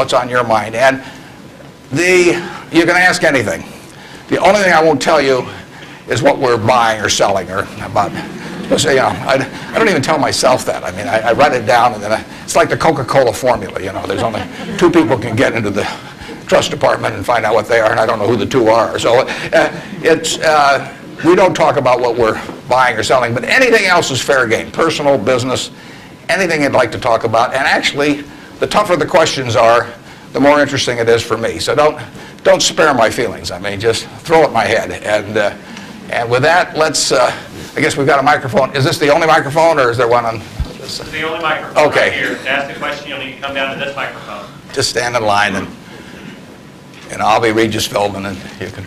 what's on your mind. And the, you can ask anything. The only thing I won't tell you is what we're buying or selling or about. So, know, I, I don't even tell myself that. I mean, I, I write it down and then I, it's like the Coca-Cola formula, you know. There's only two people can get into the trust department and find out what they are, and I don't know who the two are. So uh, it's, uh, we don't talk about what we're buying or selling, but anything else is fair game, personal, business, anything you'd like to talk about. And actually, the tougher the questions are, the more interesting it is for me. So don't, don't spare my feelings. I mean, just throw it at my head. And, uh, and with that, let's, uh, I guess we've got a microphone. Is this the only microphone, or is there one on this? This is the only microphone Okay. right here. To ask a question, you'll need to come down to this microphone. Just stand in line, and, and I'll be Regis Philbin, and you can.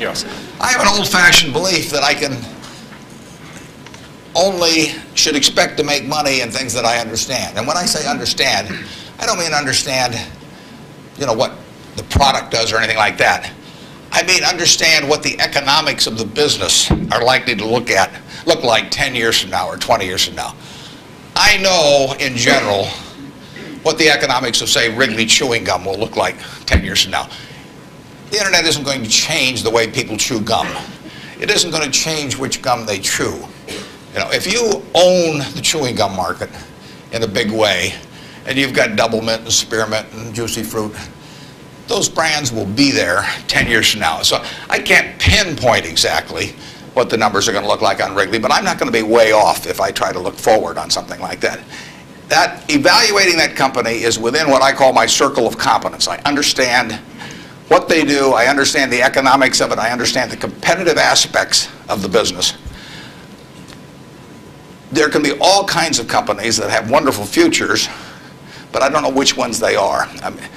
Yes. I have an old-fashioned belief that I can only should expect to make money in things that I understand. And when I say understand, I don't mean understand, you know, what the product does or anything like that. I mean understand what the economics of the business are likely to look at, look like 10 years from now or 20 years from now. I know in general what the economics of, say, Wrigley chewing gum will look like 10 years from now. The internet isn't going to change the way people chew gum. It isn't going to change which gum they chew. You know, if you own the chewing gum market in a big way, and you've got Doublemint and spearmint and Juicy Fruit, those brands will be there 10 years from now. So I can't pinpoint exactly what the numbers are going to look like on Wrigley, but I'm not going to be way off if I try to look forward on something like that. That evaluating that company is within what I call my circle of competence. I understand what they do, I understand the economics of it, I understand the competitive aspects of the business. There can be all kinds of companies that have wonderful futures, but I don't know which ones they are. I mean,